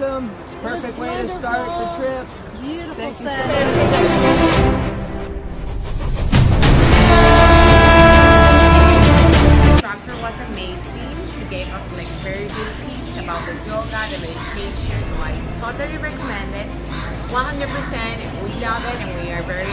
awesome. Perfect way to start the trip. Beautiful Thank set. you so much. the yoga, the meditation, like totally recommend it. 100% we love it and we are very